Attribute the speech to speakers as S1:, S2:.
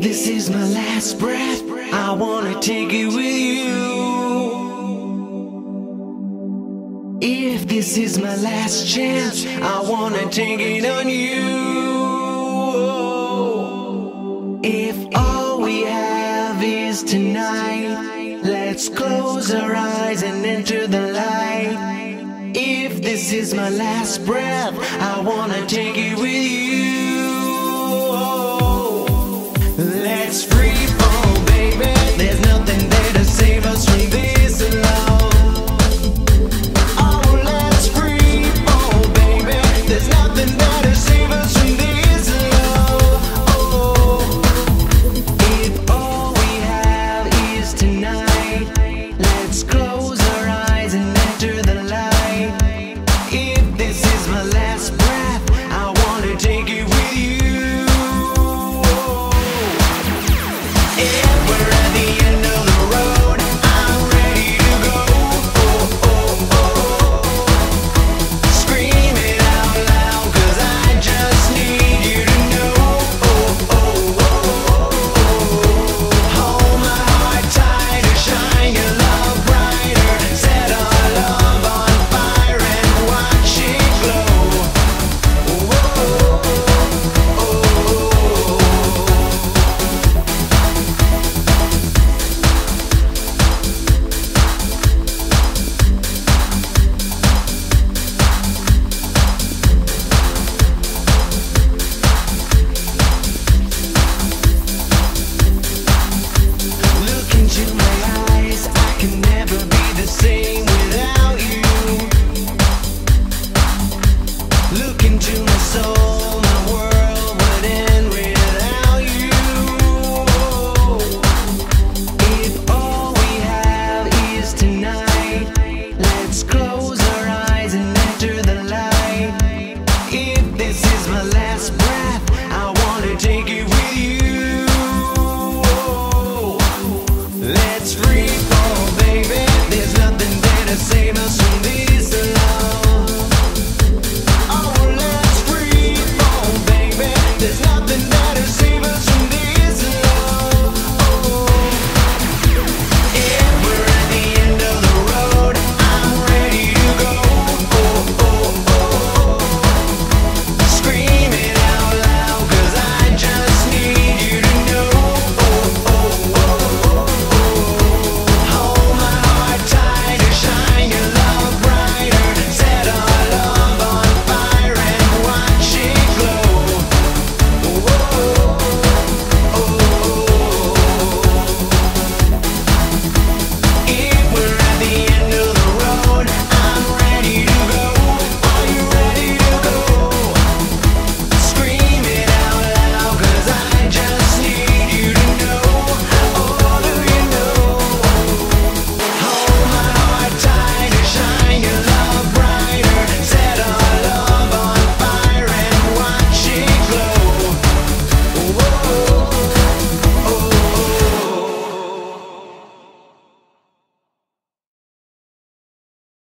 S1: This is my last breath, I wanna take it with you. If this is my last chance, I wanna take it on you. If all we have is tonight, let's close our eyes and enter the light. If this is my last breath, I wanna take it with you. It's close. look into my soul.